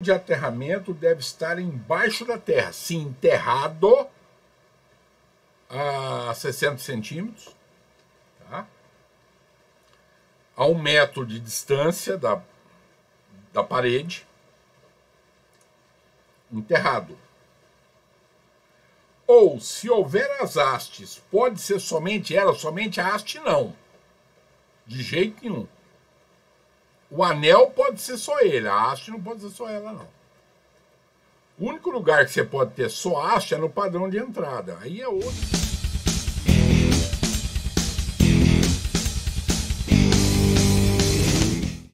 de aterramento deve estar embaixo da terra, se enterrado a 60 centímetros, tá? a um metro de distância da, da parede, enterrado. Ou, se houver as hastes, pode ser somente ela, somente a haste não. De jeito nenhum. O anel pode ser só ele, a haste não pode ser só ela, não. O único lugar que você pode ter só haste é no padrão de entrada. Aí é outro.